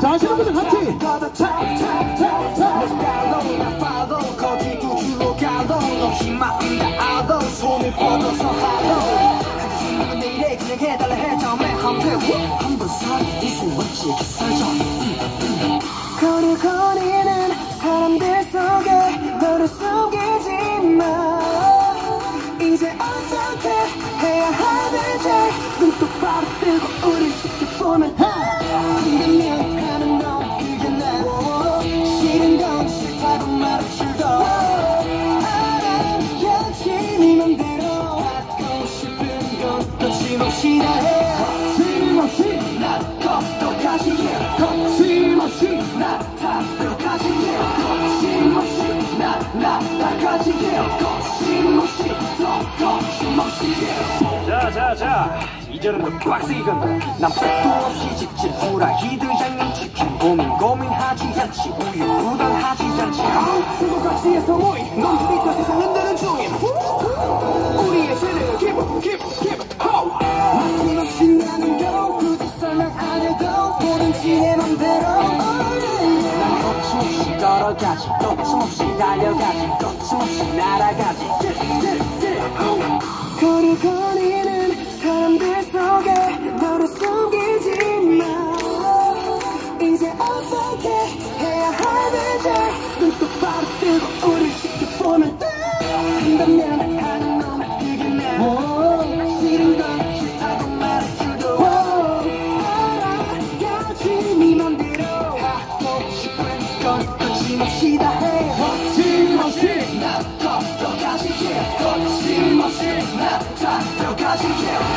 자, 하시는 분들 같이. 손을 뻗어서 하도 한숨은 내일에 그냥 해달라 해 다음에 한배한번 살이 있을 멋지 거침없이 난 똑똑하지 거침없이 난 답변까지 거침없이 난 나다까지 거침없이 더 거침없이 자, 자, 자. 이제는 더 빡세게 간다. 난 백도 없이 직진 후라이드 양념치킨 고민 고민하지 않지 우유 부담하지 않지 친구같이에서 모인 놈들이 또 걸어가지. 거침없이 달려가지. 거침없이 날아가지 거침없이 다해 거침없이 나 걱정까지 해 거침없이 나 답변까지 해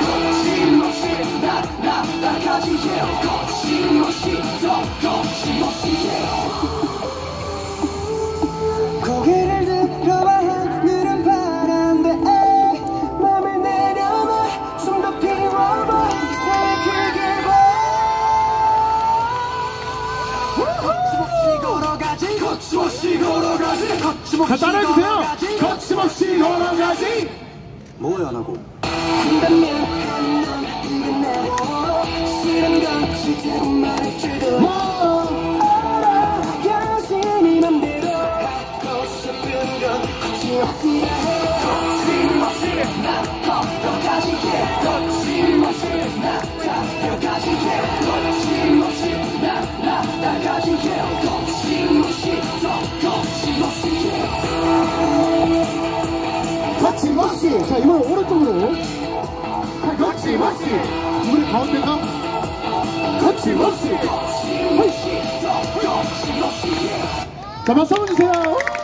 거침없이 나 나까지 해 거침없이 더 거침없이 해 고개를 들어봐 하늘은 에이, 맘을 내려놔 좀더 피워봐 세상을 크게 봐 거침없이 걸어가지 거침없이 자, 따라해주세요. 걸어가지 거침없이 걸어가지. 뭐야 나고 한다면 하는 넌 이겨내 싫은 건 실제로 말해줘도 알아 여전히 맘대로 하고 싶 거침없이. 자, 이번엔 오른쪽으로. 거침없이. 이번에 가운데가 거침없이. 자, 박수 한번 주세요.